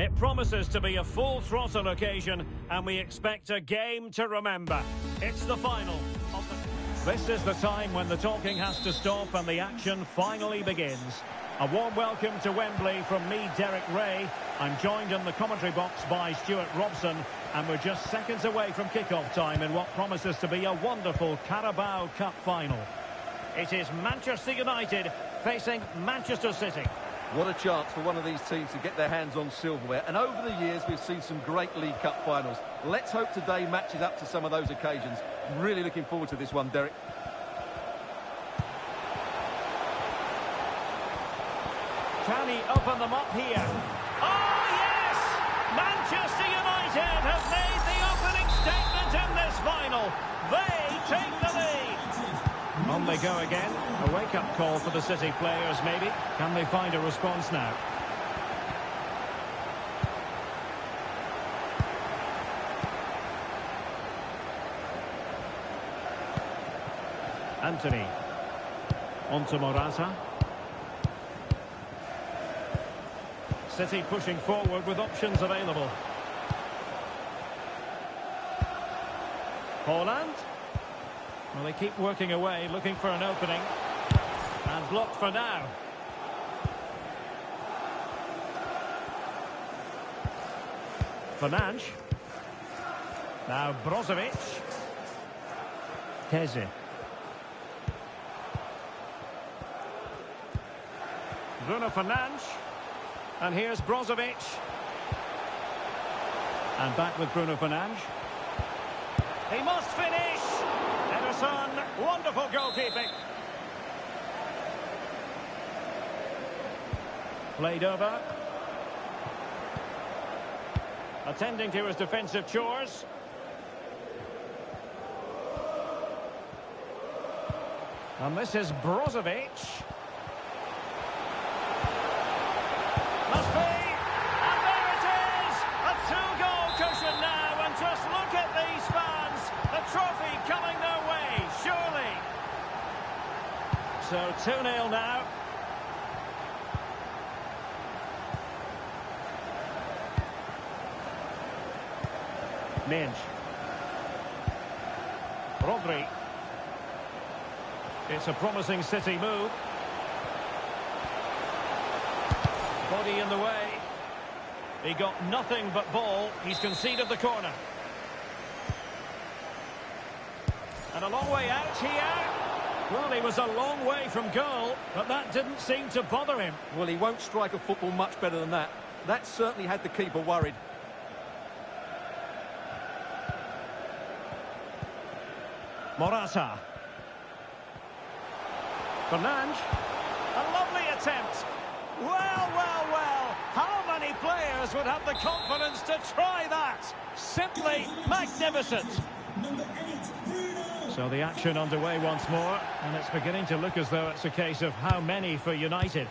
It promises to be a full-throttle occasion, and we expect a game to remember. It's the final. The... This is the time when the talking has to stop and the action finally begins. A warm welcome to Wembley from me, Derek Rae. I'm joined in the commentary box by Stewart Robson, and we're just seconds away from kick-off time in what promises to be a wonderful Carabao Cup final. It is Manchester United facing Manchester City. What a chance for one of these teams to get their hands on silverware. And over the years, we've seen some great League Cup finals. Let's hope today matches up to some of those occasions. Really looking forward to this one, Derek. Can he open them up here? Oh, yes! Manchester United have made the opening statement in this final. They take the lead. On they go again. A wake-up call for the City players, maybe. Can they find a response now? Antony. On to Morata. City pushing forward with options available. Haaland. Well, they keep working away, looking for an opening. And blocked for now. Fernandes. Now Brozovic. Keze. Bruno Fernandes. And here's Brozovic. And back with Bruno Fernandes. He must finish. Ederson, wonderful goalkeeping. Played over. Attending to his defensive chores. And this is Brozovic. Must be. And there it is. A two-goal cushion now. And just look at these fans. The trophy coming their way, surely. So 2-0 now. Minge. Rodri. It's a promising City move. Body in the way. He got nothing but ball. He's conceded the corner. And a long way out here. Well, he was a long way from goal, but that didn't seem to bother him. Well, he won't strike a football much better than that. That certainly had the keeper worried. Morata. Fernandes. A lovely attempt. Well, well, well. How many players would have the confidence to try that? Simply magnificent. So the action underway once more, and it's beginning to look as though it's a case of how many for United.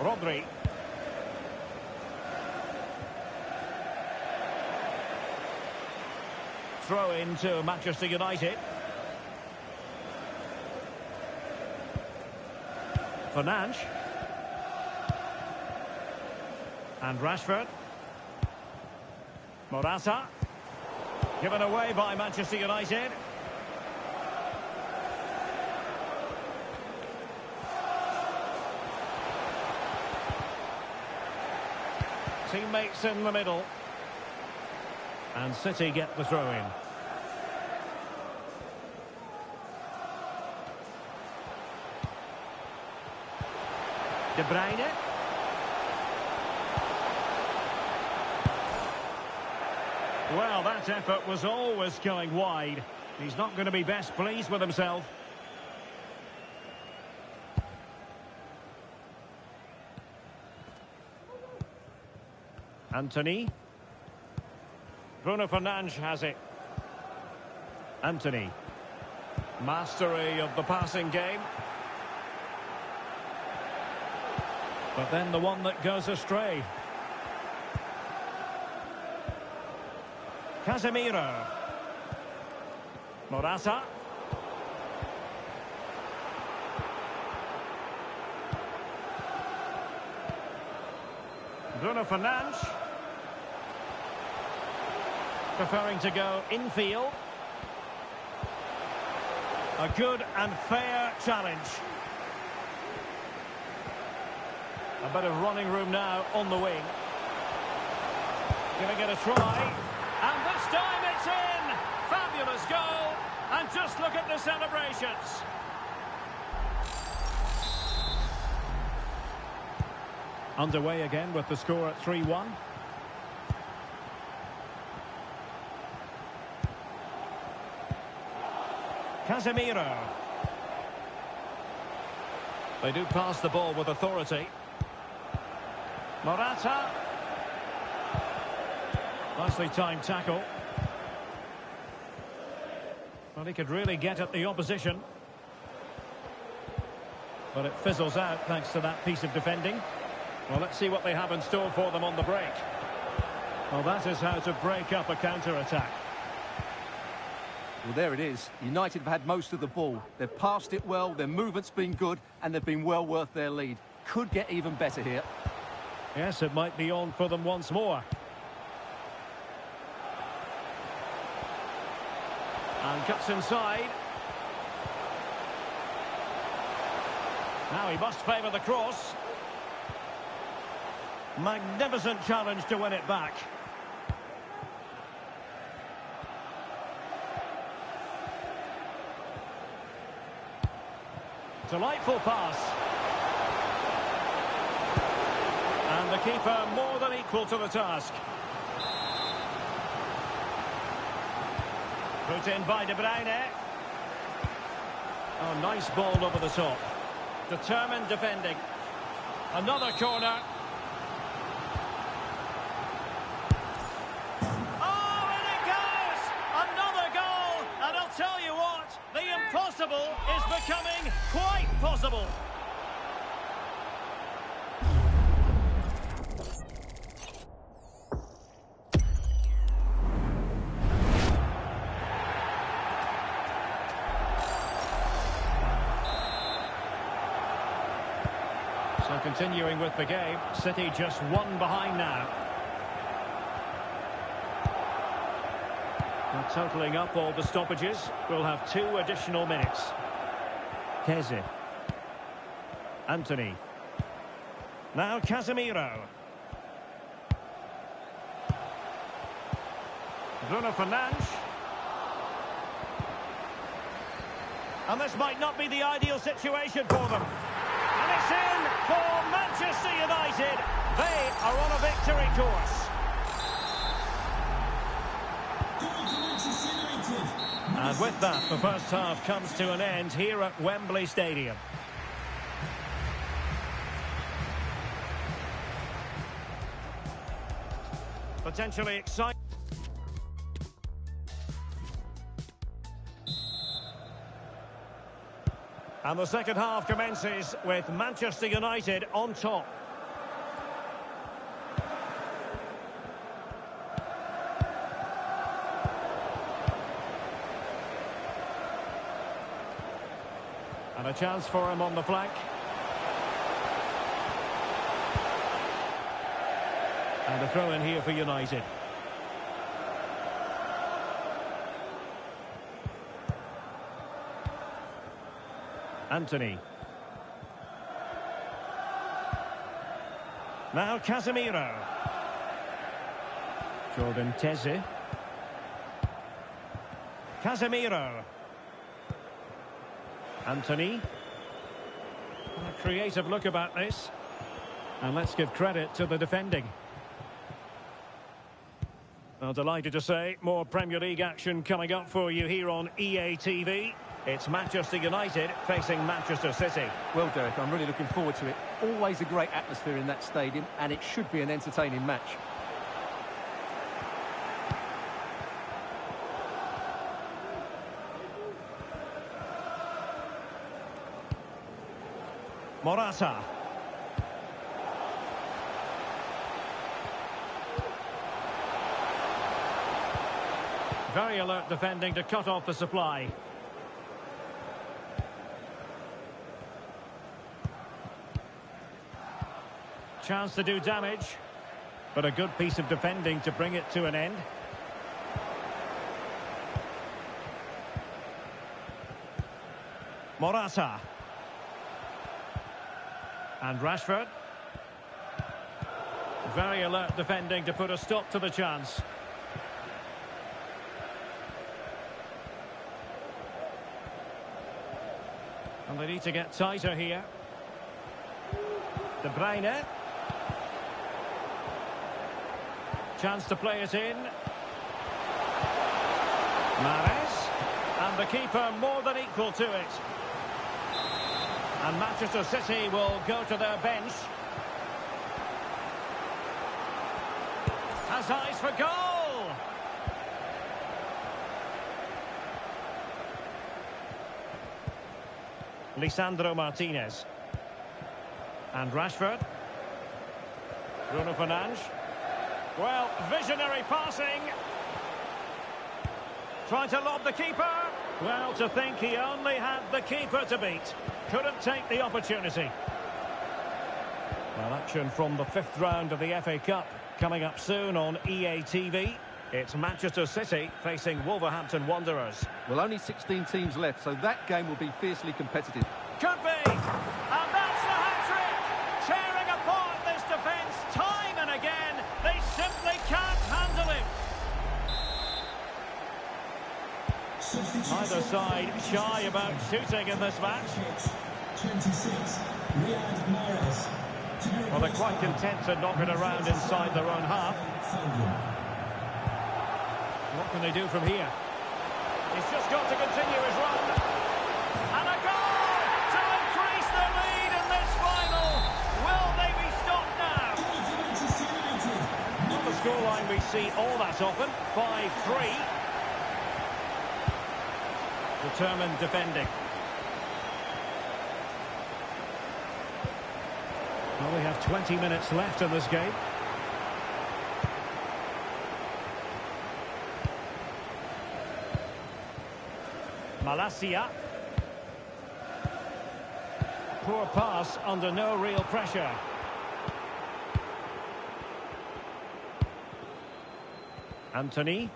Rodri. Throw in to Manchester United. Fernandes. And Rashford. Morata. Given away by Manchester United. Teammates in the middle. And City get the throw in. De Bruyne. Well, that effort was always going wide. He's not going to be best pleased with himself. Antony. Bruno Fernandes has it. Antony. Mastery of the passing game. But then the one that goes astray. Casemiro. Morata. Bruno Fernandes. Preferring to go infield. A good and fair challenge. A bit of running room now on the wing. Gonna get a try. And this time it's in! Fabulous goal. And just look at the celebrations. Underway again with the score at 3-1. Casemiro. They do pass the ball with authority. Morata. Nicely timed tackle. Well, he could really get at the opposition. But it fizzles out thanks to that piece of defending. Well, let's see what they have in store for them on the break. Well, that is how to break up a counter-attack. Well, there it is. United have had most of the ball. They've passed it well, their movement's been good, and they've been well worth their lead. Could get even better here. Yes, it might be on for them once more. And cuts inside. Now he must favour the cross. Magnificent challenge to win it back. Delightful pass. And the keeper more than equal to the task. Put in by De Bruyne. Oh, nice ball over the top. Determined defending. Another corner. Oh, and it goes! Another goal! And I'll tell you what, the impossible is becoming quite possible. So continuing with the game, City just one behind now. Now totalling up all the stoppages, we'll have two additional minutes. Keze. Antony. Now Casemiro. Bruno Fernandes. And this might not be the ideal situation for them. In for Manchester United. They are on a victory course. And with that, the first half comes to an end here at Wembley Stadium. Potentially exciting. And the second half commences with Manchester United on top. And a chance for him on the flank. And a throw in here for United. Antony. Now Casemiro. Jordan Teze. Casemiro. Antony. A creative look about this. And let's give credit to the defending. Well, delighted to say, more Premier League action coming up for you here on EA TV. It's Manchester United facing Manchester City. Well, Derek, I'm really looking forward to it. Always a great atmosphere in that stadium, and it should be an entertaining match. Morata. Very alert defending to cut off the supply. Chance to do damage. But a good piece of defending to bring it to an end. Morata. And Rashford. Very alert defending to put a stop to the chance. And they need to get tighter here. De Bruyne. Chance to play it in. Mahrez. And the keeper more than equal to it. And Manchester City will go to their bench. Has eyes for goal. Lisandro Martinez. And Rashford. Bruno Fernandes. Well, visionary passing. Trying to lob the keeper. Well, to think he only had the keeper to beat. Couldn't take the opportunity. Well, action from the fifth round of the FA Cup coming up soon on EA TV. It's Manchester City facing Wolverhampton Wanderers. Well, only 16 teams left, so that game will be fiercely competitive. Could be! And that's the hat-trick! Tearing apart this defence time and again. They simply can't handle it. Either side shy about shooting in this match. 26, Riyad Mahrez. Well, they're quite content to knock it around inside their own half. What can they do from here? He's just got to continue his run. And a goal to increase the lead in this final. Will they be stopped now? Not the scoreline we see all that often. 5-3. Determined defending. Well, we have 20 minutes left in this game. Malacia. Poor pass under no real pressure. Antony.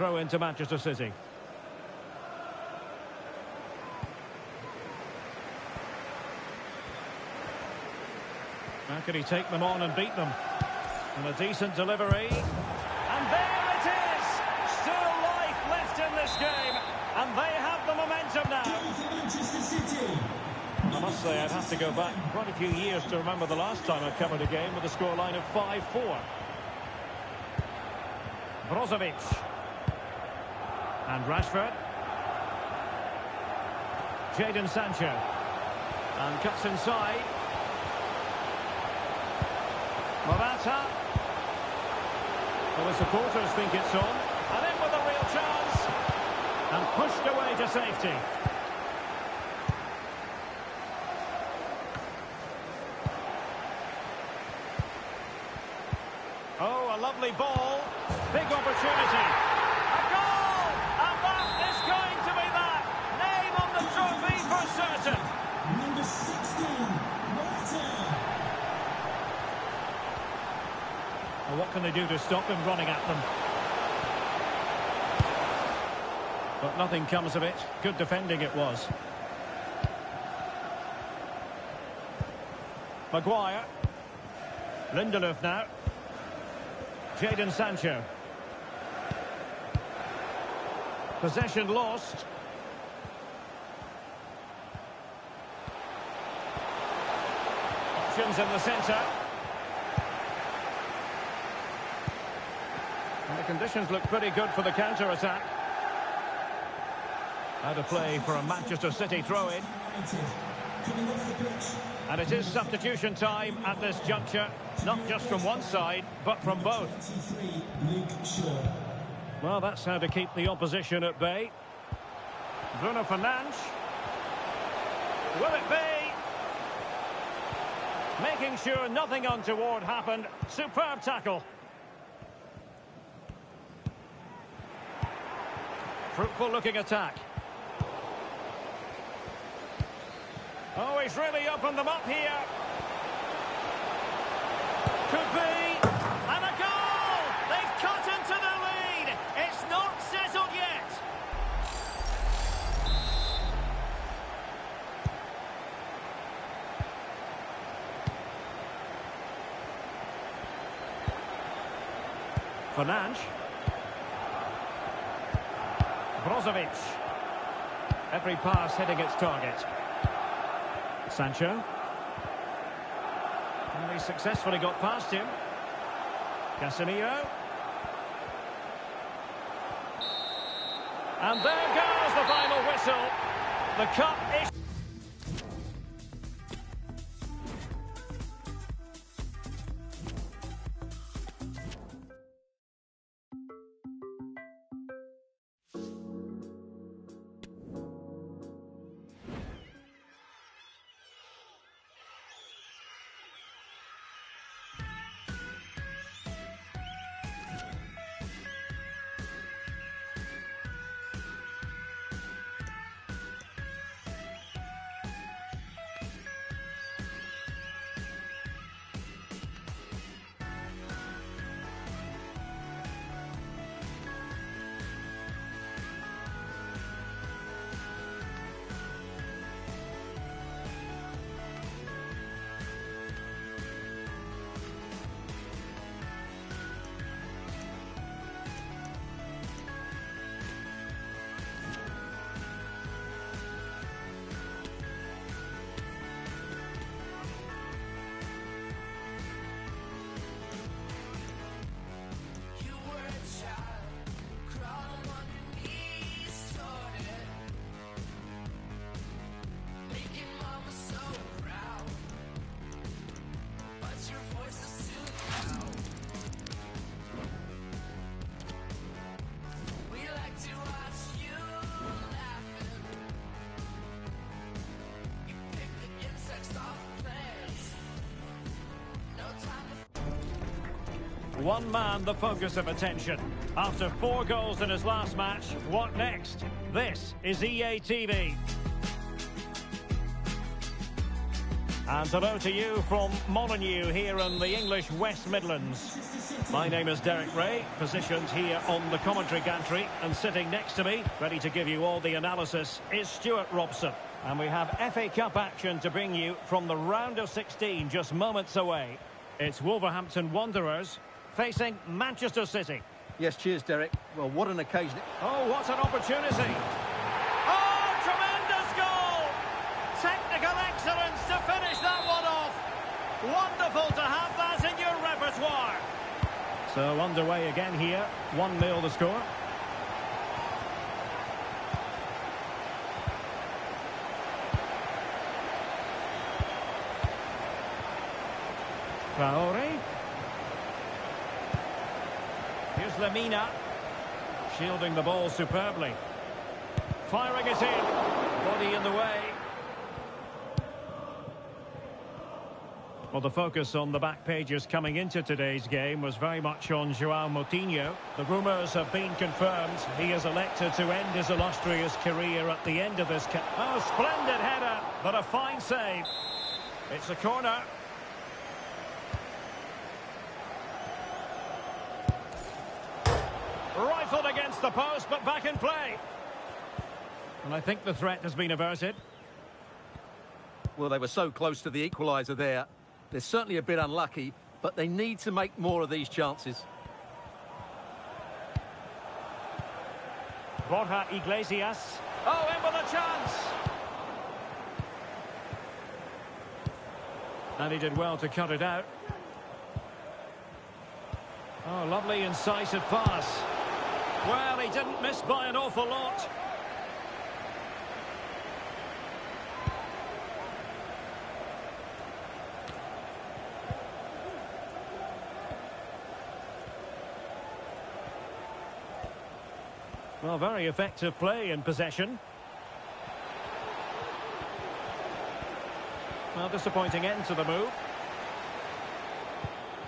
Throw into Manchester City. How can he take them on and beat them? And a decent delivery. And there it is! Still life left in this game. And they have the momentum now. I must say, I'd have to go back quite a few years to remember the last time I covered a game with a scoreline of 5-4. Brozovic. And Rashford. Jadon Sancho. And cuts inside. Morata. Well, the supporters think it's on. And in with a real chance. And pushed away to safety. Oh, a lovely ball. Big opportunity. What can they do to stop him running at them? But nothing comes of it. Good defending it was. Maguire. Lindelof now. Jadon Sancho. Possession lost. Options in the centre. And the conditions look pretty good for the counter-attack. Out of play for a Manchester City throw-in. And it is substitution time at this juncture. Not just from one side, but from both. 23, Luke Shaw. Well, that's how to keep the opposition at bay. Bruno Fernandes. Will it be? Making sure nothing untoward happened. Superb tackle. Fruitful looking attack. Oh, he's really opened them up here. Could be. And a goal! They've cut into the lead. It's not settled yet. Fernandes. Brozovic. Every pass hitting its target. Sancho. And he successfully got past him. Casemiro. And there goes the final whistle. The cup is... One man the focus of attention. After four goals in his last match, what next? This is EA TV. And hello to you from Molyneux here in the English West Midlands. My name is Derek Rae, positioned here on the commentary gantry, and sitting next to me, ready to give you all the analysis, is Stewart Robson. And we have FA Cup action to bring you from the round of 16, just moments away. It's Wolverhampton Wanderers facing Manchester City. Yes, cheers, Derek. Well, what an occasion. Oh, what an opportunity! Oh, tremendous goal! Technical excellence to finish that one off. Wonderful to have that in your repertoire. So underway again here. 1-0 the score. Traore. Here's Lemina. Shielding the ball superbly. Firing it in. Body in the way. Well, the focus on the back pages coming into today's game was very much on Joao Moutinho. The rumours have been confirmed. He has elected to end his illustrious career at the end of this... Oh, splendid header, but a fine save. It's a corner. Rifled against the post, but back in play. And I think the threat has been averted. Well, they were so close to the equaliser there. They're certainly a bit unlucky, but they need to make more of these chances. Borja Iglesias. Oh, in with a chance. And he did well to cut it out. Oh, lovely incisive pass. Well, he didn't miss by an awful lot. Well, very effective play in possession. Well, disappointing end to the move.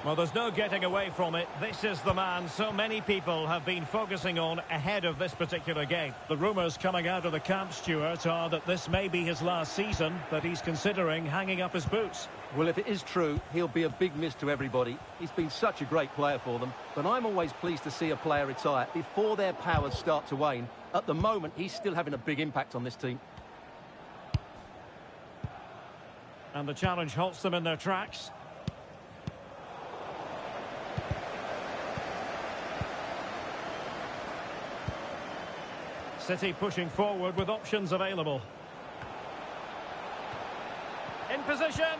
Well, there's no getting away from it. This is the man so many people have been focusing on ahead of this particular game. The rumours coming out of the camp, Stewart, are that this may be his last season, that he's considering hanging up his boots. Well, if it is true, he'll be a big miss to everybody. He's been such a great player for them, but I'm always pleased to see a player retire before their powers start to wane. At the moment, he's still having a big impact on this team. And the challenge halts them in their tracks. City pushing forward with options available. In position.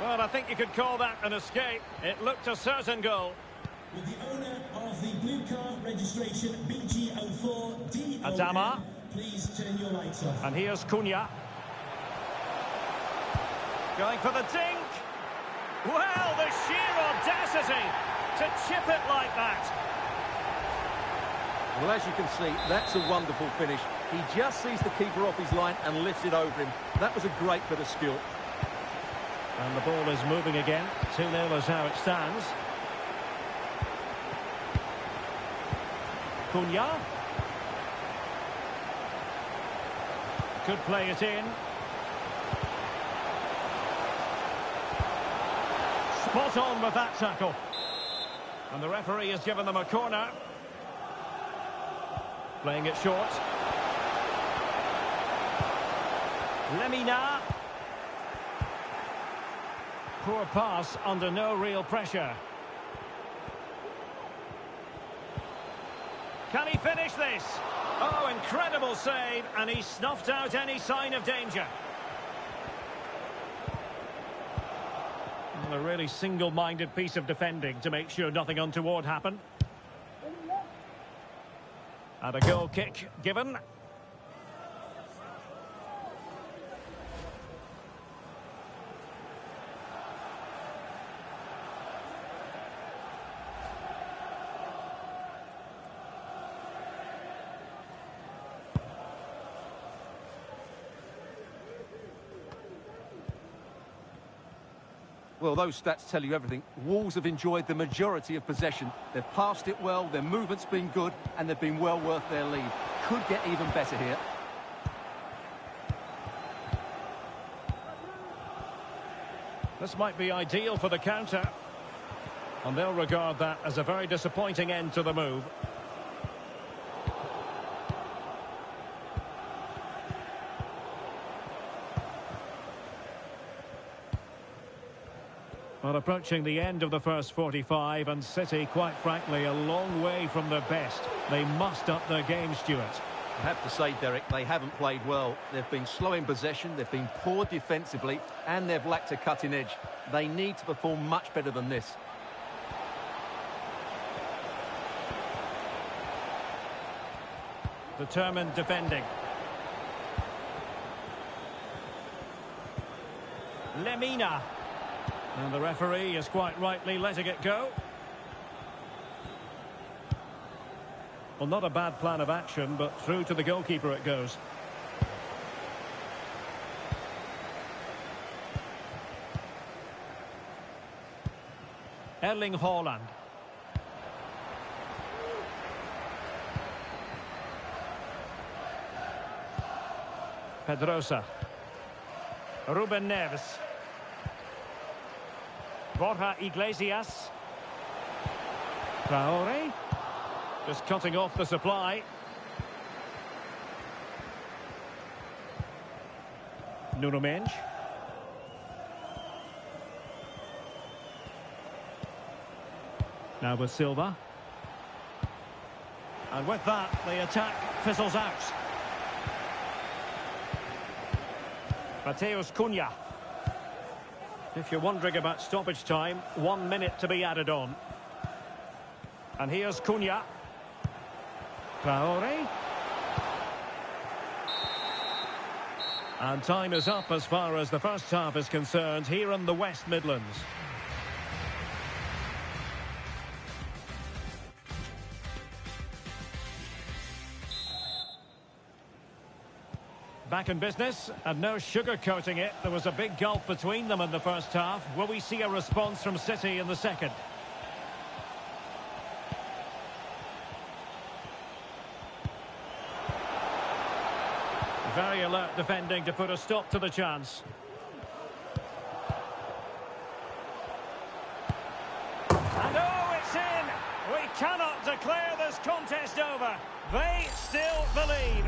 Well, I think you could call that an escape. It looked a certain goal. With the owner of the blue car registration BG04D. Adama. please turn your lights off. And here's Cunha. Going for the dink. Well, the sheer audacity to chip it like that. Well, as you can see, that's a wonderful finish. He just sees the keeper off his line and lifts it over him. That was a great bit of skill. And the ball is moving again. 2-0 is how it stands. Cunha. Could play it in. Spot on with that tackle. And the referee has given them a corner. Playing it short. Lemina. Poor pass under no real pressure. Can he finish this? Oh, incredible save, and he snuffed out any sign of danger. A really single-minded piece of defending to make sure nothing untoward happened. And a goal kick given. Well, those stats tell you everything. Wolves have enjoyed the majority of possession. They've passed it well, their movement's been good, and they've been well worth their lead. Could get even better here. This might be ideal for the counter. And they'll regard that as a very disappointing end to the move. Approaching the end of the first 45 and City, quite frankly, a long way from their best. They must up their game, Stewart. I have to say, Derek, they haven't played well. They've been slow in possession, they've been poor defensively, and they've lacked a cutting edge. They need to perform much better than this. Determined defending. Lemina. And the referee is quite rightly letting it go. Well, not a bad plan of action, but through to the goalkeeper it goes. Erling Haaland. Pedrosa. Ruben Neves. Borja Iglesias. Traore. Just cutting off the supply. Nuno Mendes. Now with Silva. And with that, the attack fizzles out. Matheus Cunha. If you're wondering about stoppage time, one minute to be added on. And here's Cunha. Traore. And time is up as far as the first half is concerned here in the West Midlands. Back in business, and no sugarcoating it. There was a big gulf between them in the first half. Will we see a response from City in the second? Very alert defending to put a stop to the chance. And oh, it's in! We cannot declare this contest over. They still believe.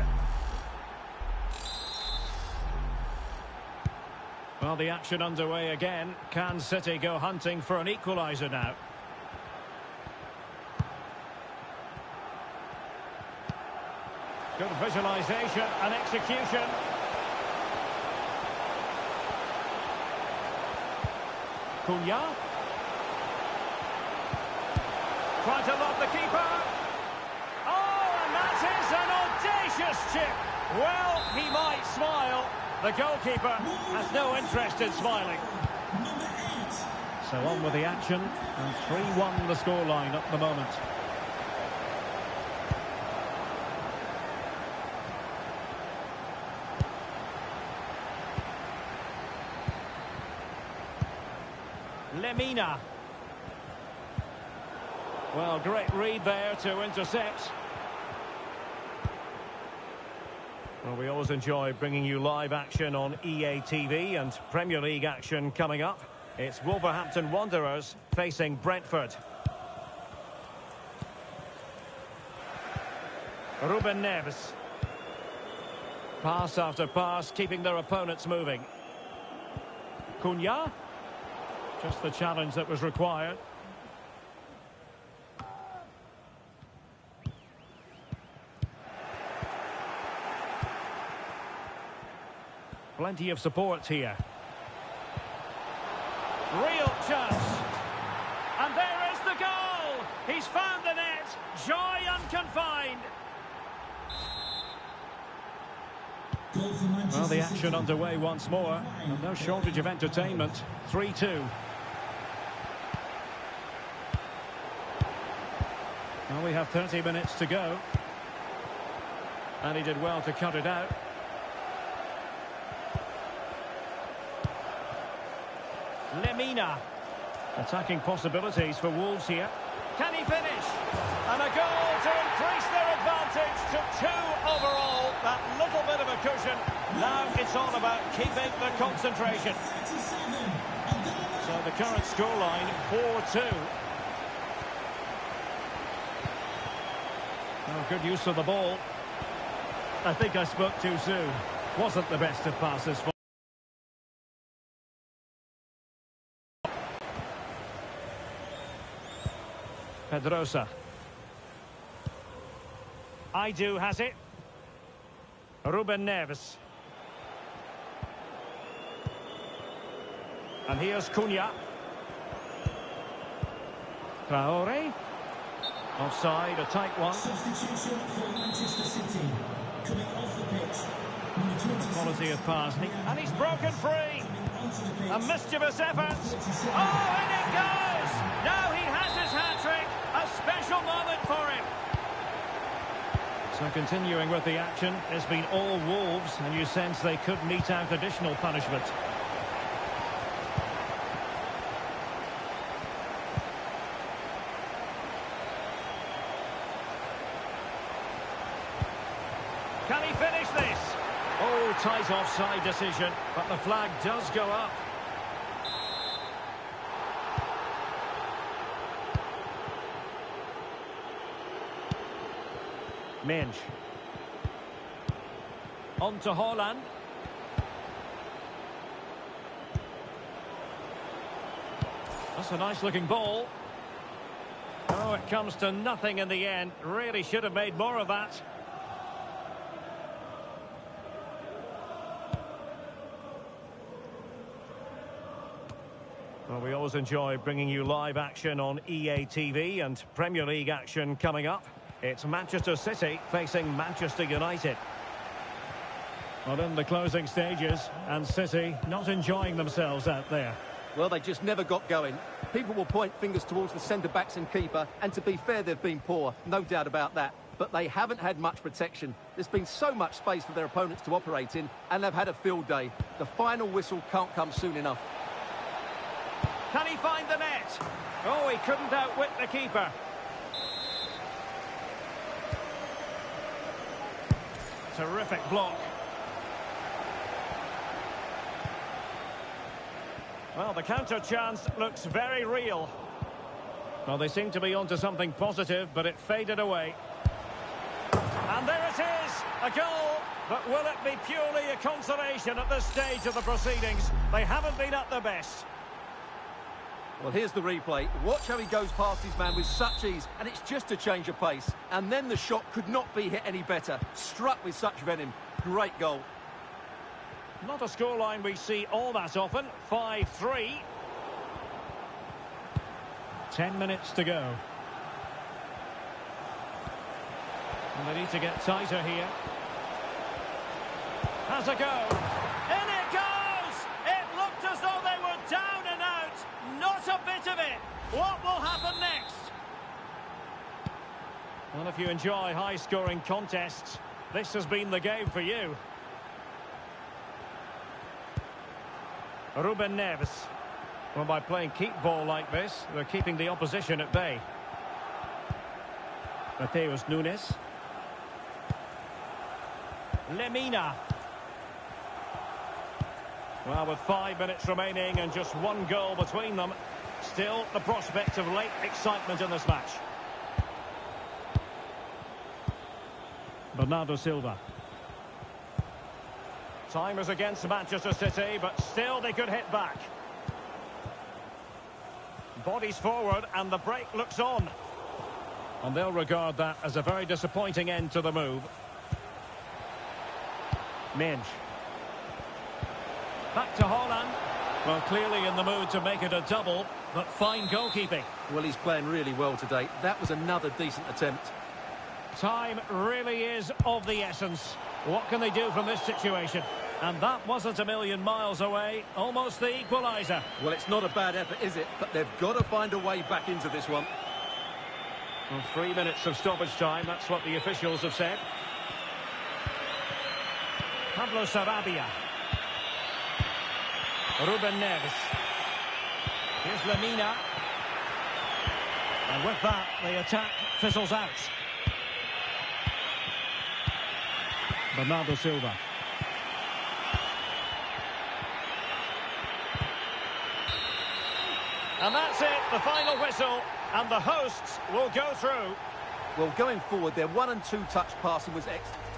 Well, the action underway again. Can City go hunting for an equaliser now? Good visualisation and execution. Cunha. Trying to lob the keeper. Oh, and that is an audacious chip. Well, he might smile. The goalkeeper has no interest in smiling. So on with the action, and 3-1 the scoreline at the moment. Lemina. Well, great read there to intercept. Well, we always enjoy bringing you live action on EA TV and Premier League action coming up. It's Wolverhampton Wanderers facing Brentford. Ruben Neves. Pass after pass, keeping their opponents moving. Cunha. Just the challenge that was required. Plenty of support here. Real chance. And there is the goal. He's found the net. Joy unconfined. Well, the action underway once more. And no shortage of entertainment. 3-2. Well, we have 30 minutes to go. And he did well to cut it out. Lemina. Attacking possibilities for Wolves here. Can he finish? And a goal to increase their advantage to two overall. That little bit of a cushion. Now it's all about keeping the concentration. 37. And goal So the current scoreline, 4-2. Oh, good use of the ball. I think I spoke too soon. Wasn't the best of passes for... Pedrosa. Aidu has it. Ruben Neves. And here's Cunha. Traore. Offside, a tight one. Substitution for Manchester City. Coming off the pitch. Number 26. Quality of pass. And he's broken free. Coming onto the pitch. A mischievous effort. Oh, and it goes! Now he has his hat-trick. A special moment for him. So continuing with the action, it's been all Wolves, and you sense they could mete out additional punishment. Can he finish this? Oh, tight offside decision, but the flag does go up. Minge. On to Haaland. That's a nice looking ball. Oh, it comes to nothing in the end. Really should have made more of that. Well, we always enjoy bringing you live action on EA TV and Premier League action coming up. It's Manchester City facing Manchester United. Well, in the closing stages, and City not enjoying themselves out there. Well, they just never got going. People will point fingers towards the centre-backs and keeper, and to be fair, they've been poor, no doubt about that. but they haven't had much protection. There's been so much space for their opponents to operate in, and they've had a field day. The final whistle can't come soon enough. Can he find the net? Oh, he couldn't outwit the keeper. Terrific block. Well, the counter chance looks very real. Well, they seem to be onto something positive, but it faded away. And there it is, a goal. But will it be purely a consolation at this stage of the proceedings? They haven't been at their best. Well, here's the replay. Watch how he goes past his man with such ease, and it's just a change of pace. And then the shot could not be hit any better. Struck with such venom. Great goal. Not a scoreline we see all that often. 5-3. Ten minutes to go. And they need to get tighter here. Has a go. In it goes! It looked as though they were down and out. Not a bit of it. What will happen next? Well, if you enjoy high-scoring contests, this has been the game for you. Ruben Neves. Well, by playing keep ball like this, they're keeping the opposition at bay. Mateus Nunes. Lemina. Well, with five minutes remaining and just one goal between them, still the prospect of late excitement in this match. Bernardo Silva. Time is against Manchester City, but still they could hit back. Bodies forward and the break looks on. And they'll regard that as a very disappointing end to the move. Minge. Back to Haaland. Well, clearly in the mood to make it a double, but fine goalkeeping. Well, he's playing really well today. That was another decent attempt. Time really is of the essence. What can they do from this situation? And that wasn't a million miles away. Almost the equaliser. Well, it's not a bad effort, is it? But they've got to find a way back into this one. Well, three minutes of stoppage time. That's what the officials have said. Pablo Sarabia. Ruben Neves. Here's Lemina. And with that, the attack fizzles out. Bernardo Silva. And that's it, the final whistle, and the hosts will go through. Well, going forward, their one and two touch passing was excellent.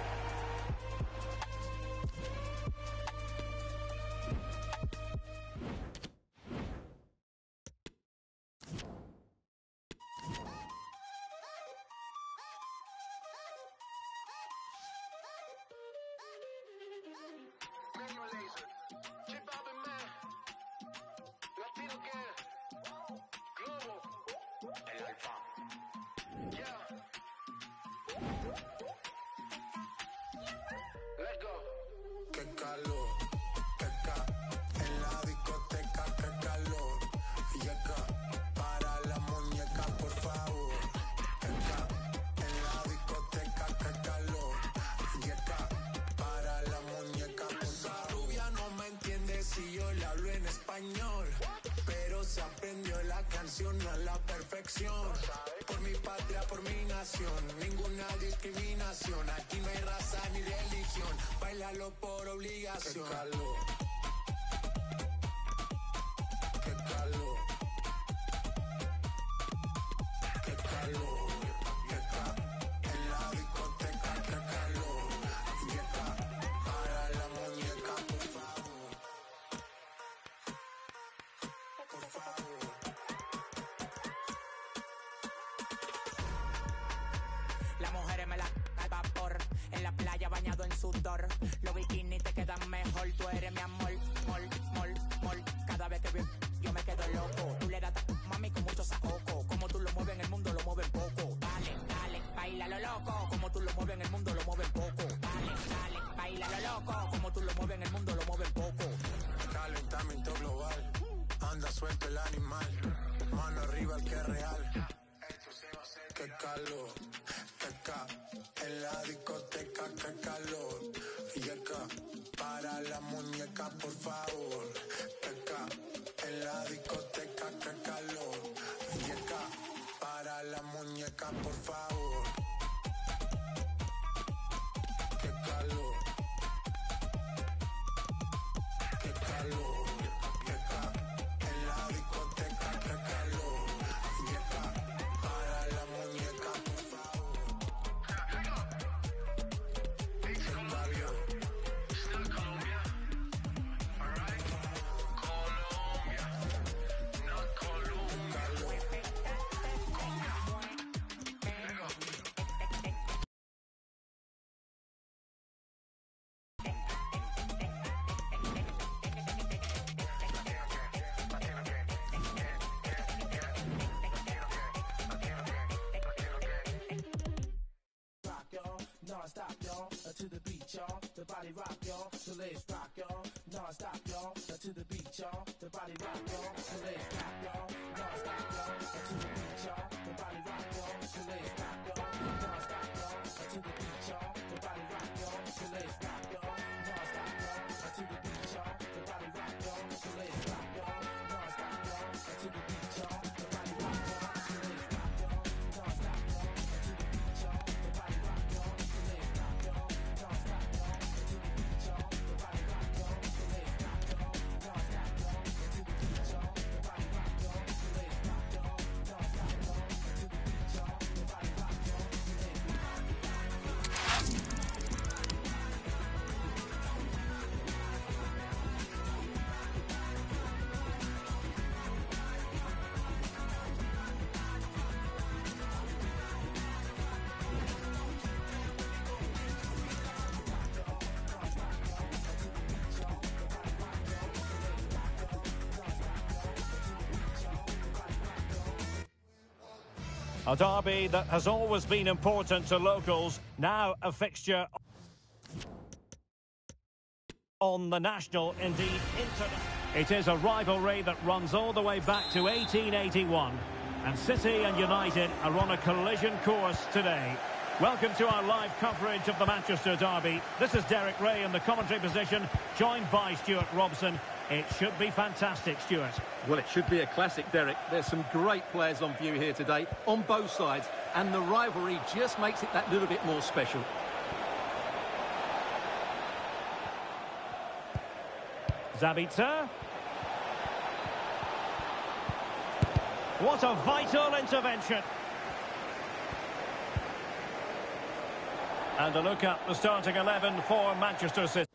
Anda suelto el animal, mano arriba el que es real. Qué calor, qué ca en la discoteca, que calor. Y acá, para la muñeca, por favor. Acá, en la discoteca, que calor. Y acá, para la muñeca, por favor. To the beat, y'all, the body rock, y'all, so let's rock, y'all, non-stop, y'all, to the beat, y'all, the body rock, y'all, so let's A derby that has always been important to locals, now a fixture on the national, indeed international. It is a rivalry that runs all the way back to 1881. And City and United are on a collision course today. Welcome to our live coverage of the Manchester Derby. This is Derek Rae in the commentary position, joined by Stewart Robson. It should be fantastic, Stewart. Well, it should be a classic, Derek. There's some great players on view here today, on both sides, and the rivalry just makes it that little bit more special. Sabitzer. What a vital intervention. And a look at the starting 11 for Manchester City.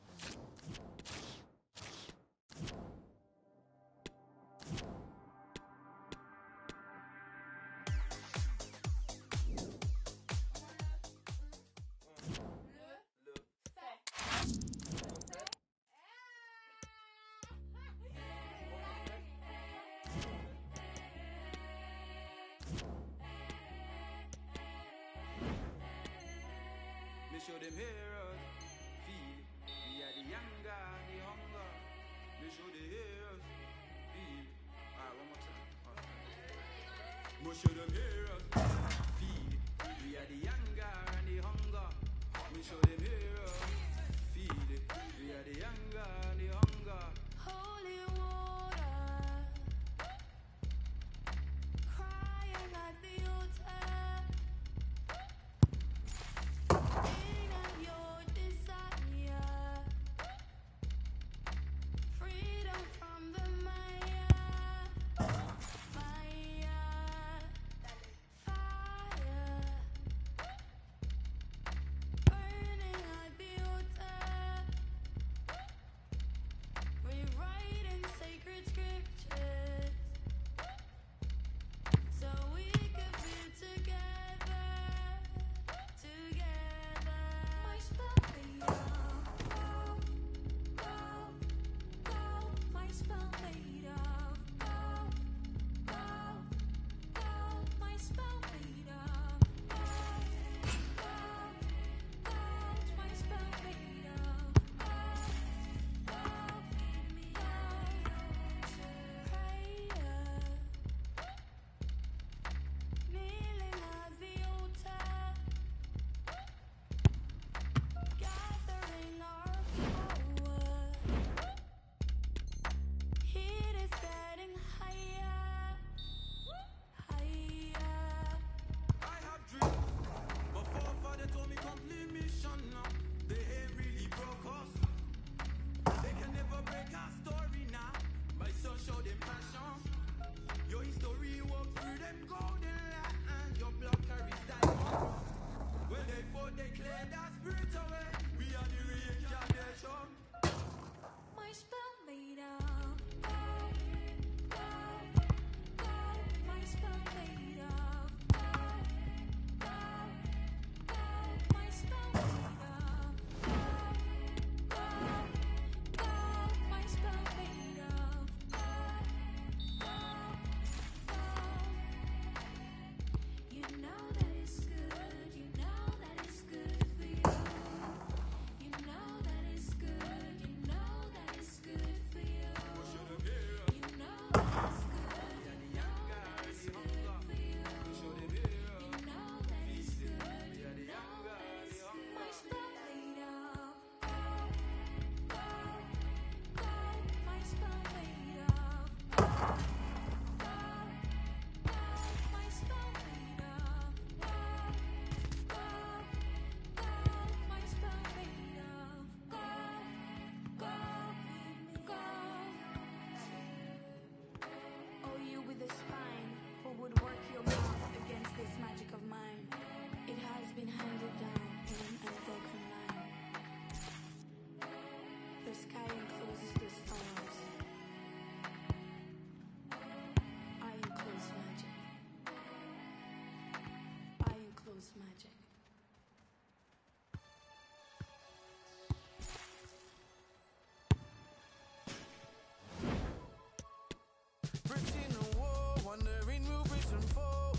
Bricks in the wall, wondering will Britain fall.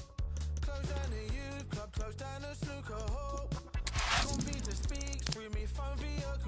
Close down the youth club, close down the snooker hole. Computer speaks through me phone via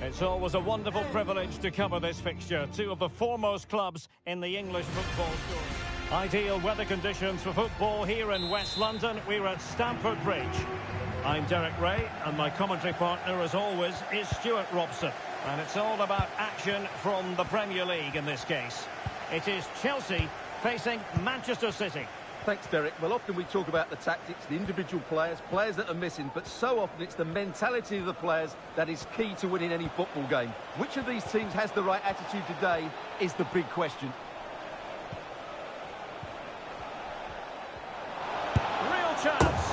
It's always a wonderful privilege to cover this fixture. Two of the foremost clubs in the English football tour. Ideal weather conditions for football here in West London. We're at Stamford Bridge. I'm Derek Rae, and my commentary partner, as always, is Stewart Robson. And it's all about action from the Premier League in this case. It is Chelsea facing Manchester City. Thanks, Derek. Well, often we talk about the tactics, the individual players, players that are missing, but so often it's the mentality of the players that is key to winning any football game. Which of these teams has the right attitude today is the big question. Real chance.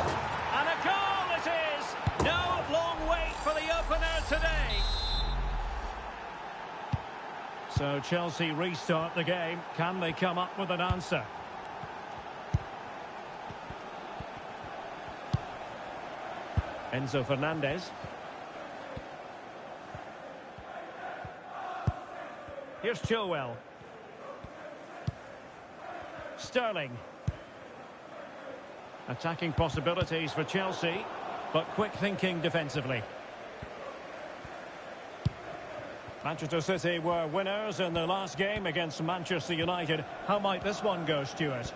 And a goal it is. No long wait for the opener today. So Chelsea restart the game. Can they come up with an answer? Enzo Fernandez. Here's Chilwell. Sterling. Attacking possibilities for Chelsea, but quick thinking defensively. Manchester City were winners in the last game against Manchester United. How might this one go, Stewart?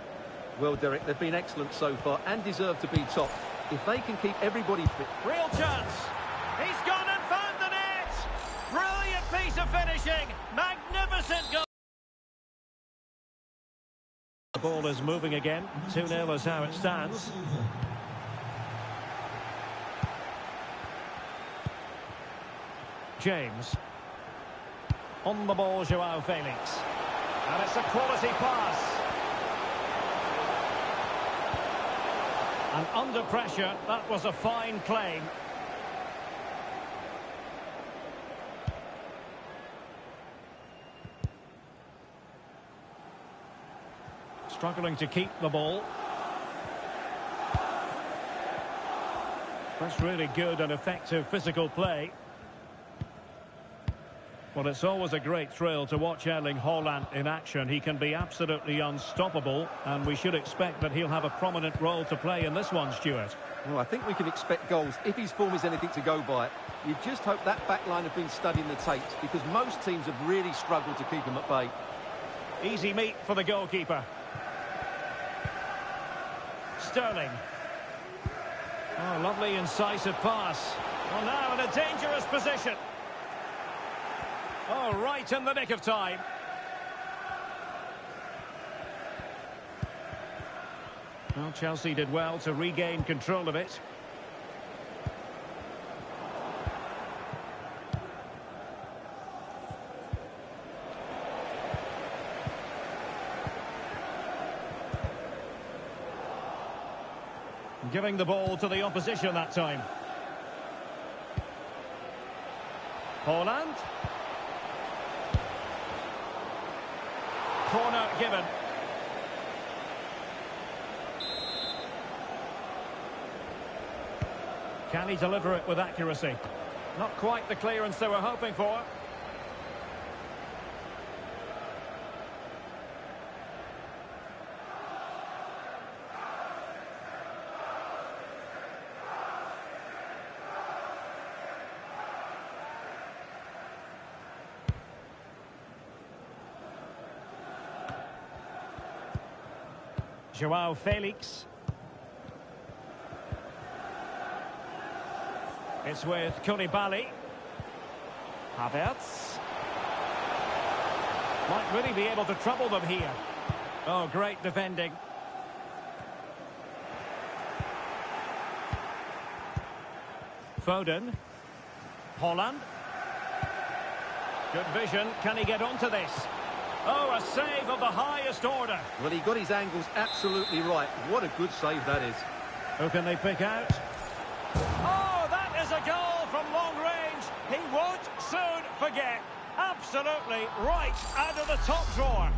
Well, Derek, they've been excellent so far and deserve to be top. If they can keep everybody fit, Real chance. He's gone and found the net. Brilliant piece of finishing. Magnificent goal. The ball is moving again. 2-0 is how it stands. James. On the ball, Joao Felix. And it's a quality pass. And under pressure, that was a fine claim. Struggling to keep the ball. That's really good and effective physical play. Well, it's always a great thrill to watch Erling Haaland in action. He can be absolutely unstoppable, and we should expect that he'll have a prominent role to play in this one, Stewart. well, I think we can expect goals if his form is anything to go by. You just hope that back line have been studying the tapes because most teams have really struggled to keep him at bay. Easy meat for the goalkeeper. Sterling. Oh, lovely incisive pass. Well, now in a dangerous position. Oh, right in the nick of time. Well, Chelsea did well to regain control of it. Giving the ball to the opposition that time. Haaland. Corner given. Can he deliver it with accuracy? Not quite the clearance they were hoping for. Joao Felix. It's with Koulibaly. Havertz. Might really be able to trouble them here. Oh, great defending. Foden. Haaland. Good vision. Can he get onto this? Oh, a save of the highest order. Well, he got his angles absolutely right. What a good save that is. Who can they pick out? Oh, that is a goal from long range. He won't soon forget. Absolutely right out of the top drawer.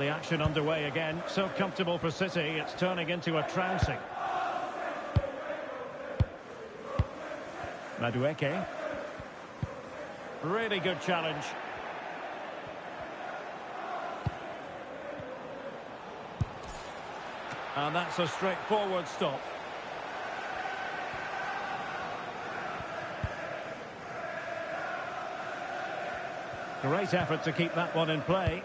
The action underway again. So comfortable for City, it's turning into a trouncing. Madueke. Really good challenge. And that's a straightforward stop. Great effort to keep that one in play.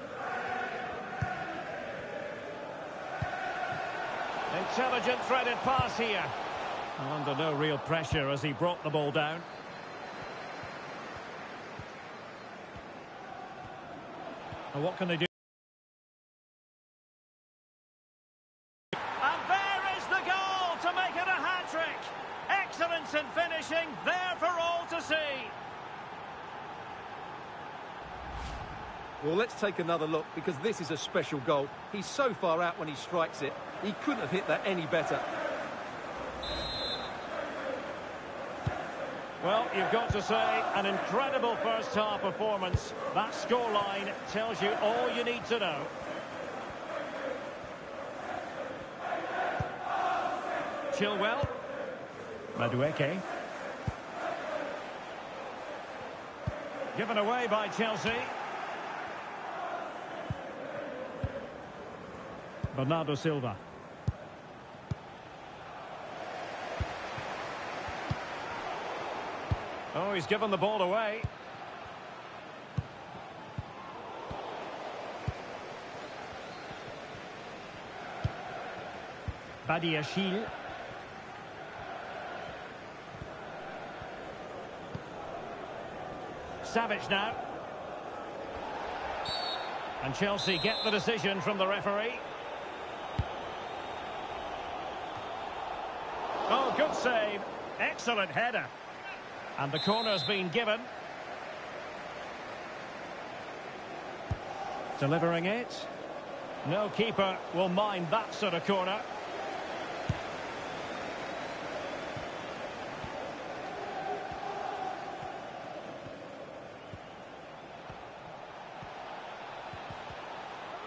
Intelligent threaded pass here. Under no real pressure as he brought the ball down. And what can they do? And there is the goal to make it a hat-trick. Excellence in finishing, there for all to see. Well, let's take another look because this is a special goal. He's so far out when he strikes it. He couldn't have hit that any better. Well, you've got to say, an incredible first-half performance. That scoreline tells you all you need to know. Chilwell. Madueke. Given away by Chelsea. Bernardo Silva. Oh, he's given the ball away. Badiashile. Savage now. And Chelsea get the decision from the referee. Oh, good save. Excellent header. And the corner's been given. Delivering it. No keeper will mind that sort of corner.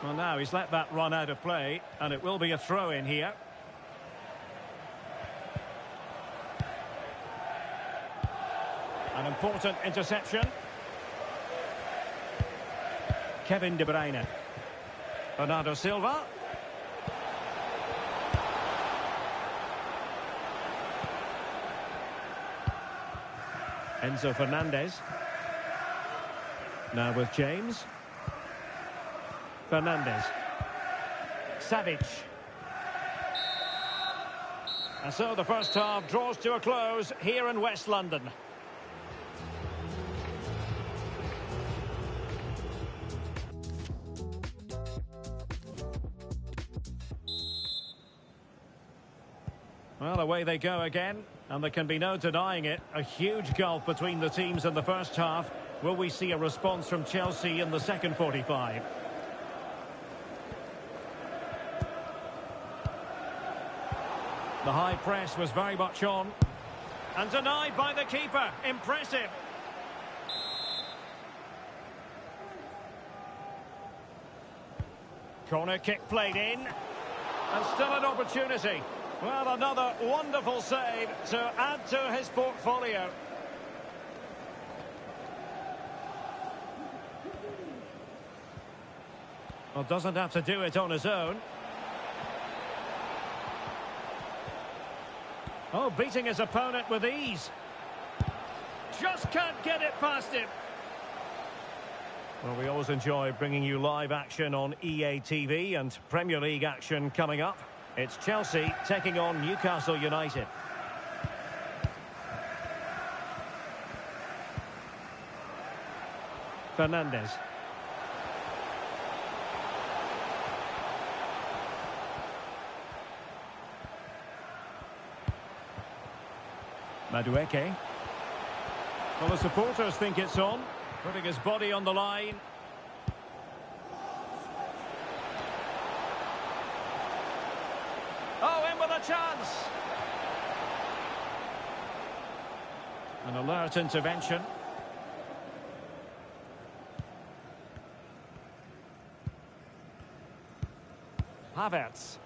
Well, now he's let that run out of play, and it will be a throw in here. An important interception. Kevin De Bruyne. Bernardo Silva. Enzo Fernandez. Now with James. Fernandez. Savage. And so the first half draws to a close here in West London. Away they go again, and there can be no denying it. A huge gulf between the teams in the first half. Will we see a response from Chelsea in the second 45? The high press was very much on. And denied by the keeper. Impressive. Corner kick played in. And still an opportunity. Well, another wonderful save to add to his portfolio. Well, doesn't have to do it on his own. Oh, beating his opponent with ease. Just can't get it past him. Well, we always enjoy bringing you live action on EA TV and Premier League action coming up. It's Chelsea taking on Newcastle United. Fernandez. Madueke. Well, the supporters think it's on, putting his body on the line. Oh, in with a chance! An alert intervention. Havertz.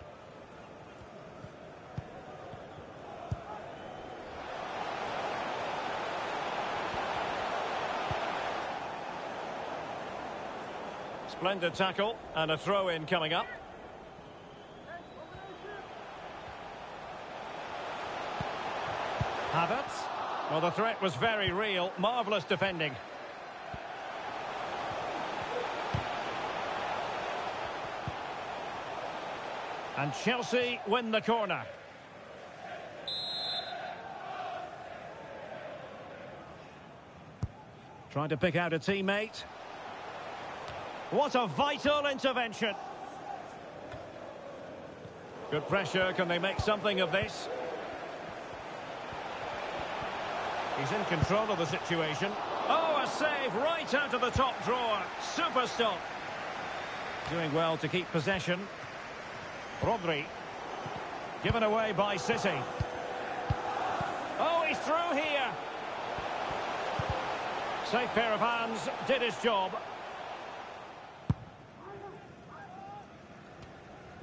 Splendid tackle and a throw-in coming up. Havertz. Well, the threat was very real. Marvellous defending. And Chelsea win the corner. Trying to pick out a teammate. What a vital intervention. Good pressure. Can they make something of this? He's in control of the situation. Oh, a save right out of the top drawer. Super stop. Doing well to keep possession. Rodri. Given away by City. Oh, he's through here. Safe pair of hands. Did his job.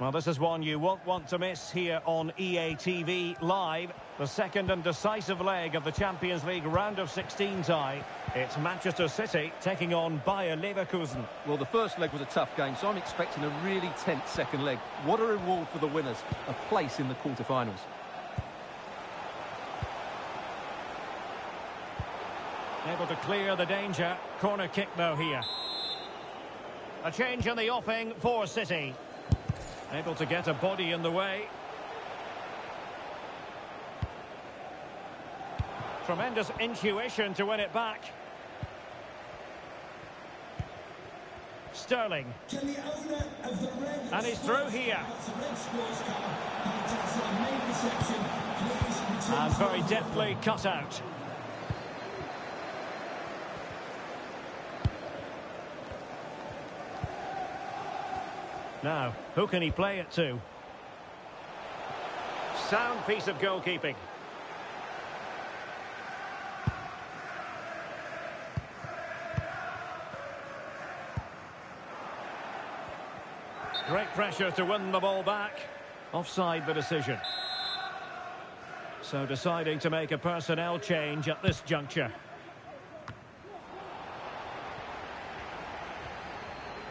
Well, this is one you won't want to miss here on EA TV Live. The second and decisive leg of the Champions League round of 16 tie. It's Manchester City taking on Bayer Leverkusen. Well, the first leg was a tough game, so I'm expecting a really tense second leg. What a reward for the winners, a place in the quarter-finals. Able to clear the danger. Corner kick, though, here. A change in the offing for City. Able to get a body in the way. Tremendous intuition to win it back. Sterling. Can the owner of the red And he's through here. That's a red sports car. Contacts our main reception. Please return And very deftly cut out. Now, who can he play it to? Sound piece of goalkeeping. Great pressure to win the ball back. Offside the decision. So deciding to make a personnel change at this juncture.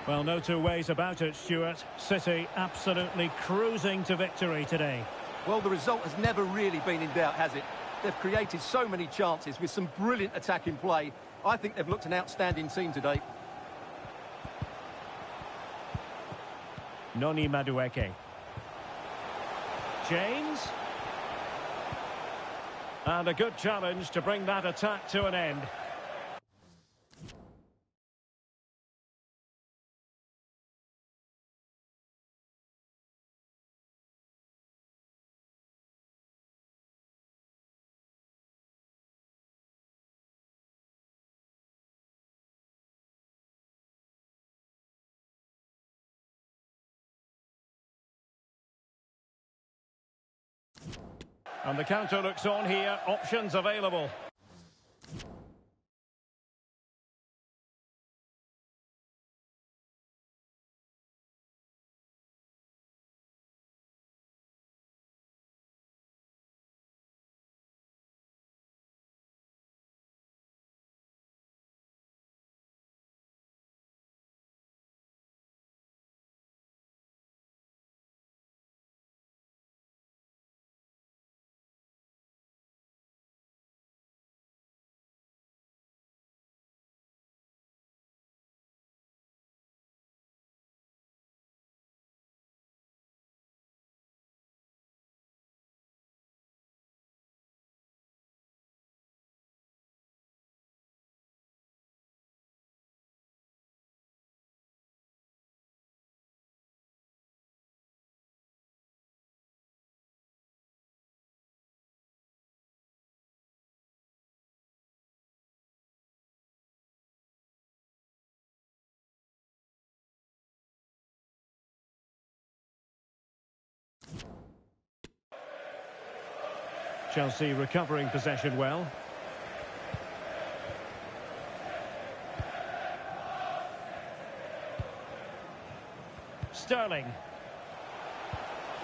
Well, no two ways about it, Stewart. City absolutely cruising to victory today. Well, the result has never really been in doubt, has it? They've created so many chances with some brilliant attacking play. I think they've looked an outstanding team today. Noni Madueke. James. And a good challenge to bring that attack to an end. And the counter looks on here. Options available. Chelsea recovering possession well. Sterling.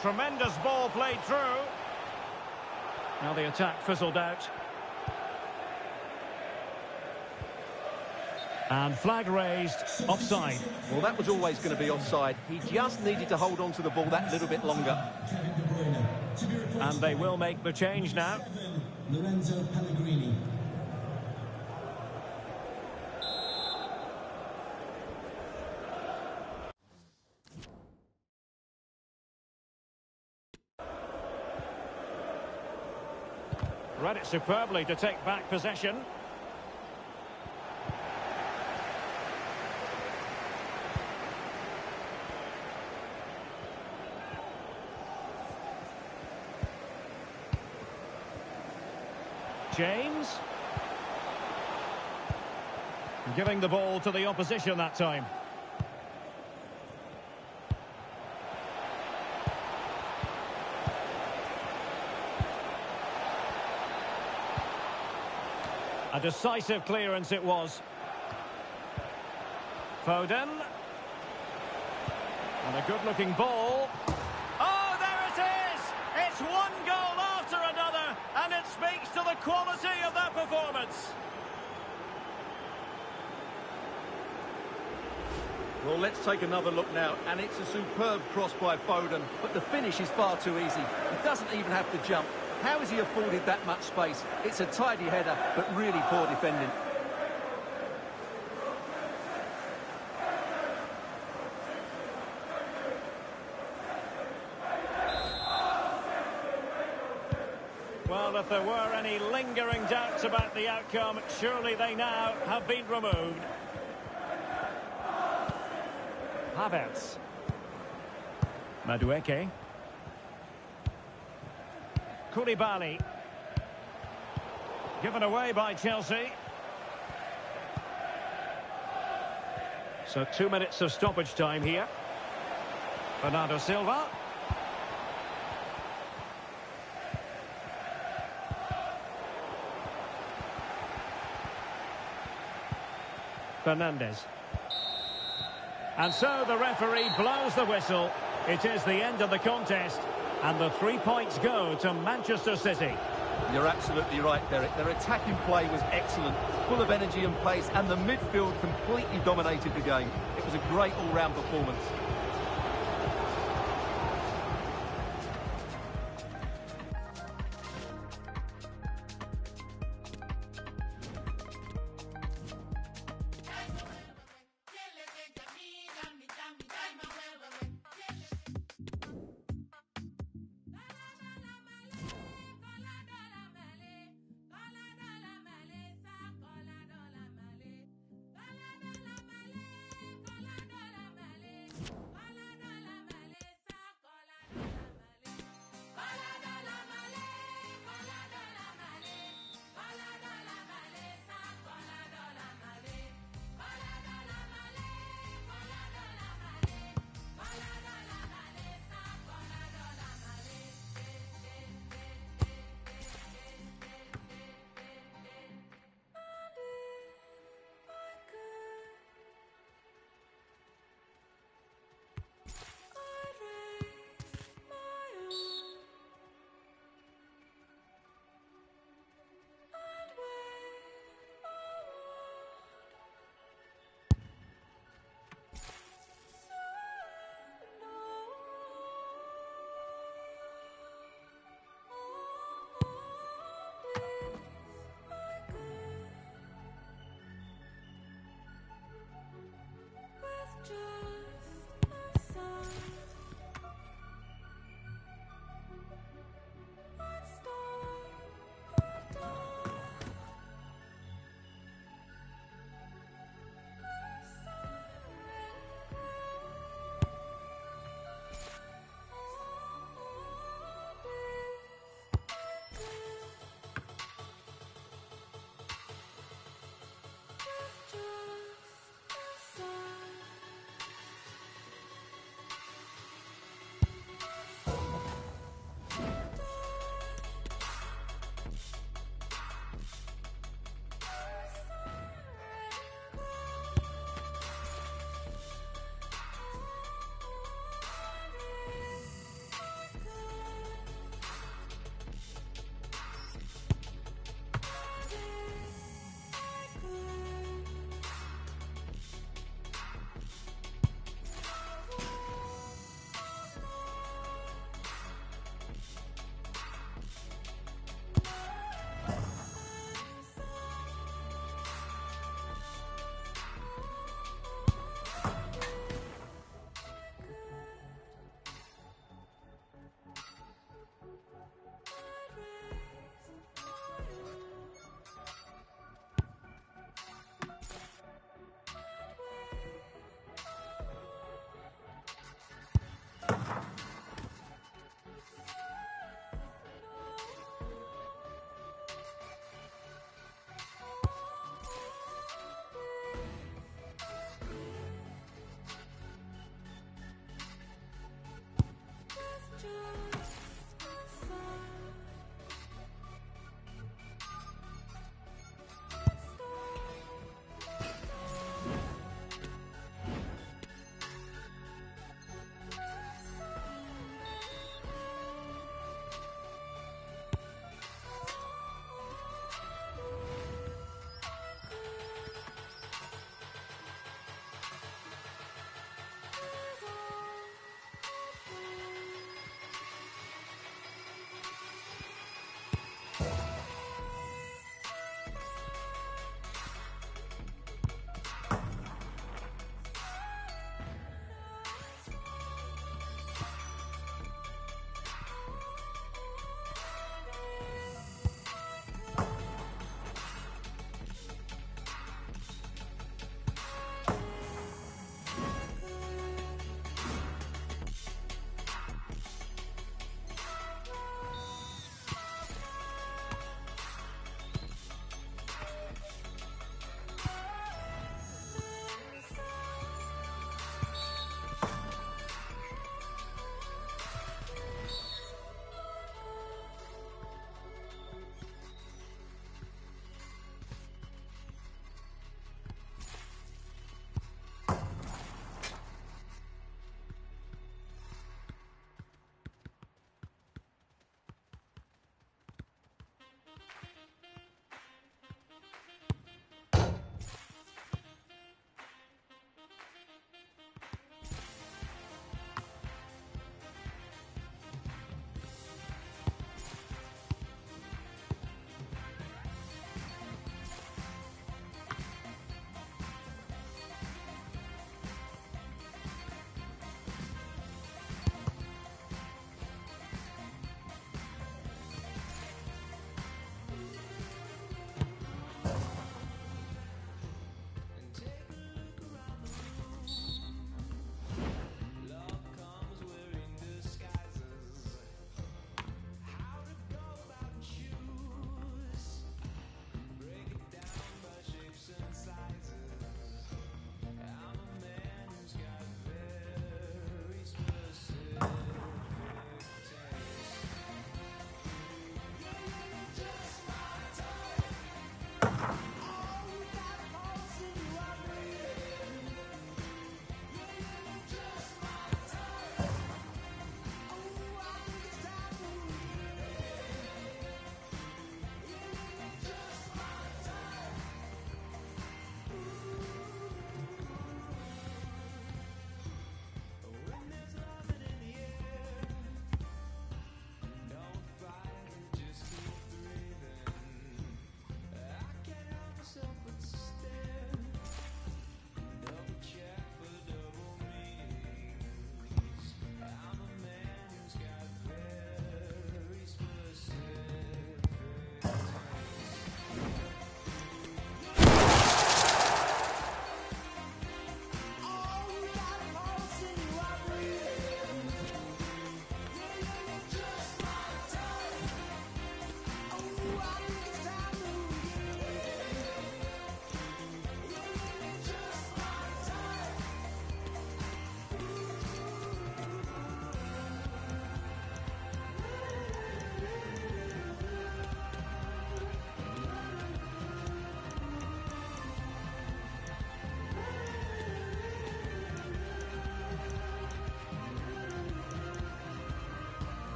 Tremendous ball played through. Now the attack fizzled out. And flag raised, offside. Well, that was always going to be offside. He just needed to hold on to the ball that little bit longer. And they will make the change now. Lorenzo Pellegrini. Read it superbly to take back possession. James. Giving the ball to the opposition that time. A decisive clearance it was. Foden. And a good-looking ball. Oh, there it is! It's one goal after another, and it speaks to the quality of that performance. Well, let's take another look now, and it's a superb cross by Foden, but the finish is far too easy. He doesn't even have to jump. How has he afforded that much space? It's a tidy header, but really poor defending. Well, if there were any lingering doubts about the outcome, surely they now have been removed. Havertz. Madueke. Koulibaly. Given away by Chelsea. So two minutes of stoppage time here. Bernardo Silva. Fernandez. And so the referee blows the whistle. It is the end of the contest. And the three points go to Manchester City. You're absolutely right, Derek. Their attacking play was excellent, full of energy and pace, and the midfield completely dominated the game. It was a great all-round performance.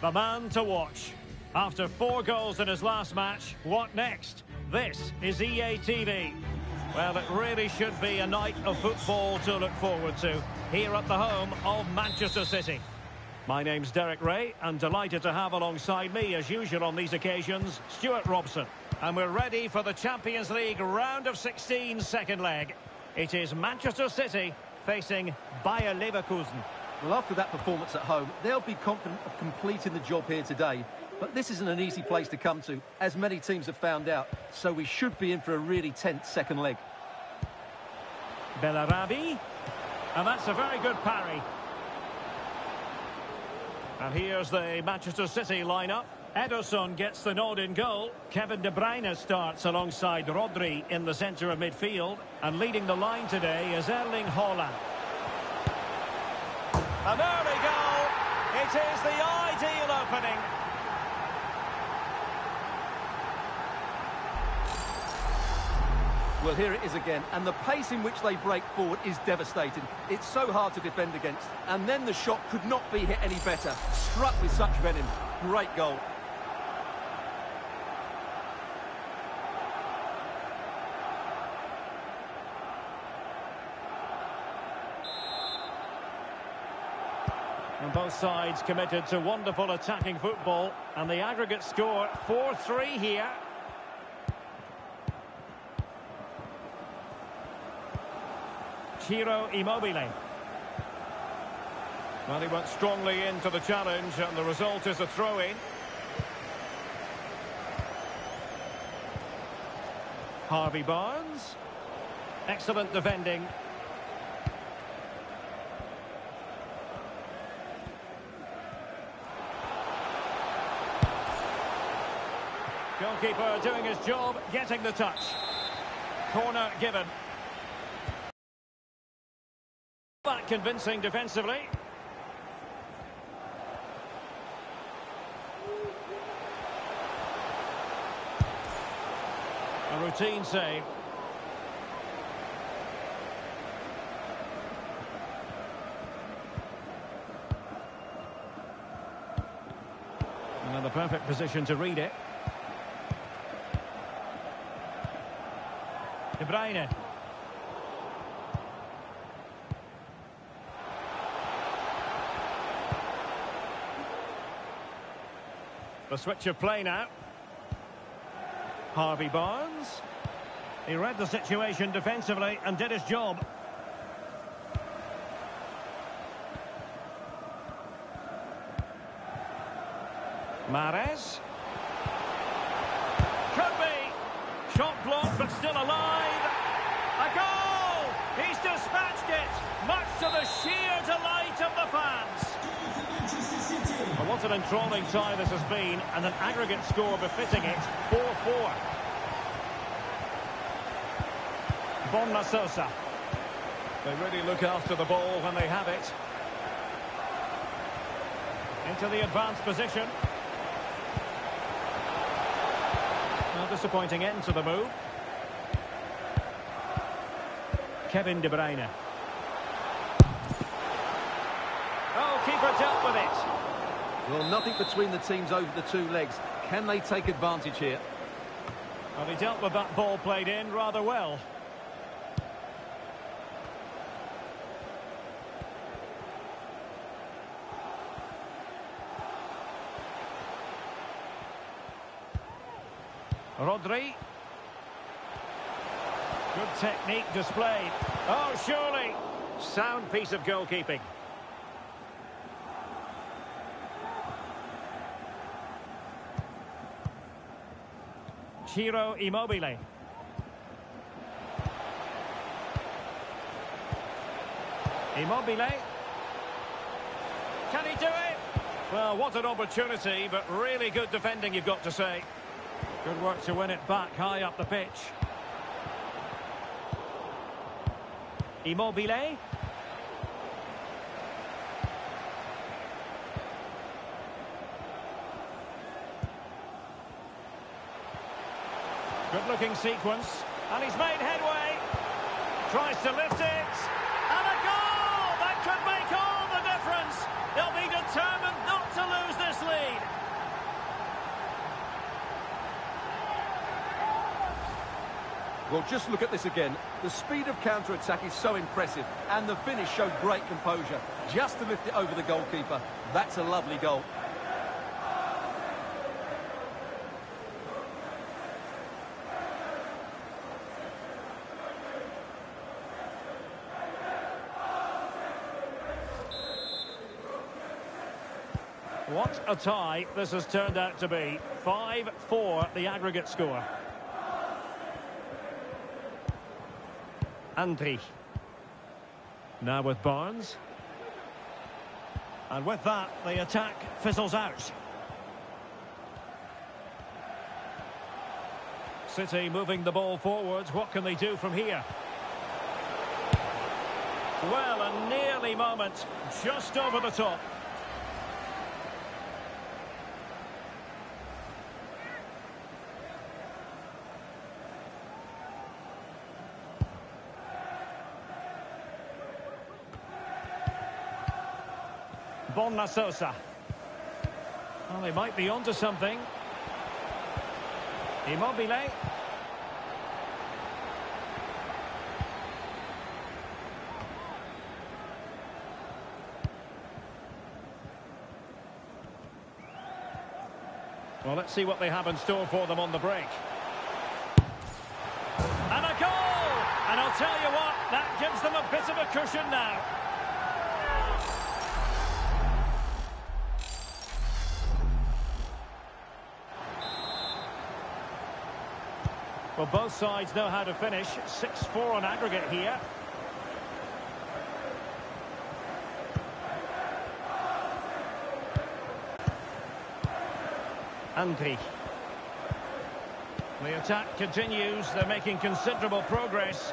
The man to watch. After four goals in his last match, what next? This is EA TV. Well, it really should be a night of football to look forward to here at the home of Manchester City. My name's Derek Rae, and delighted to have alongside me, as usual on these occasions, Stewart Robson. And we're ready for the Champions League round of 16 second leg. It is Manchester City facing Bayer Leverkusen. Well, after that performance at home, they'll be confident of completing the job here today. But this isn't an easy place to come to, as many teams have found out. So we should be in for a really tense second leg. Bellarabi. And that's a very good parry. And here's the Manchester City lineup. Ederson gets the nod in goal. Kevin De Bruyne starts alongside Rodri in the centre of midfield. And leading the line today is Erling Haaland. An early goal. It is the ideal opening. Well, here it is again, and the pace in which they break forward is devastating. It's so hard to defend against. And then the shot could not be hit any better. Struck with such venom. Great goal. And both sides committed to wonderful attacking football. And the aggregate score 4-3 here. Ciro Immobile. Well, he went strongly into the challenge, and the result is a throw-in. Harvey Barnes. Excellent defending. Goalkeeper doing his job, getting the touch. Corner given. Back convincing defensively. A routine save. Another perfect position to read it. Bruyne. The switch of play now. Harvey Barnes. He read the situation defensively and did his job. Mares. Could be. Shot blocked, but still alive. A goal! He's dispatched it, much to the sheer delight of the fans. What an enthralling tie this has been, and an aggregate score befitting it, 4-4. Borna Sosa. They really look after the ball when they have it. Into the advanced position. A disappointing end to the move. Kevin De Bruyne. Keeper dealt with it. Well, nothing between the teams over the two legs. Can they take advantage here? Well, he dealt with that ball played in rather well. Rodri. Good technique displayed. Oh, surely. Sound piece of goalkeeping. Ciro Immobile. Immobile. Can he do it? Well, what an opportunity, but really good defending, you've got to say. Good work to win it back high up the pitch. Immobile. Good looking sequence. And he's made headway. Tries to lift it. And a goal! That could make all the difference. They'll be determined not to lose this lead. Well, just look at this again. The speed of counter-attack is so impressive, and the finish showed great composure. Just to lift it over the goalkeeper. That's a lovely goal. What a tie this has turned out to be. 5-4 the aggregate score. Andri. Now with Barnes. And with that, the attack fizzles out. City moving the ball forwards. What can they do from here? Well, a nearly moment. Just over the top. Borna Sosa. Well, they might be onto something. Immobile. Well, let's see what they have in store for them on the break. And a goal! And I'll tell you what, that gives them a bit of a cushion now. Well, both sides know how to finish. 6-4 on aggregate here. Andri. The attack continues. They're making considerable progress.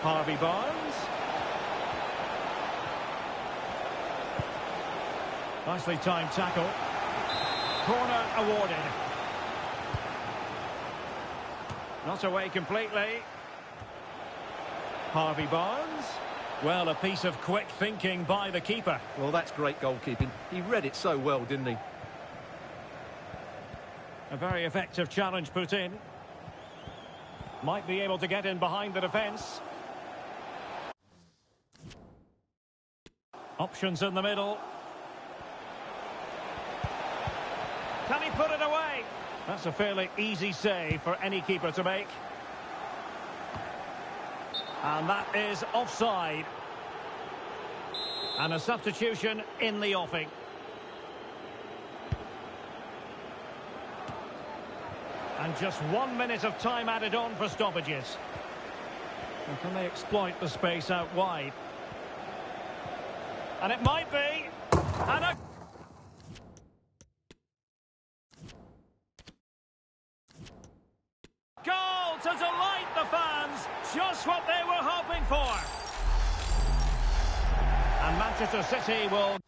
Harvey Barnes. Nicely timed tackle. Corner awarded. Not away completely. Harvey Barnes. Well, a piece of quick thinking by the keeper. Well, that's great goalkeeping. He read it so well, didn't he? A very effective challenge put in. Might be able to get in behind the defence. Options in the middle. Can he put it away? That's a fairly easy save for any keeper to make. And that is offside. And a substitution in the offing. And just one minute of time added on for stoppages. And can they exploit the space out wide? And it might be. And a... Goal to delight the fans. Just what they were hoping for. And Manchester City will...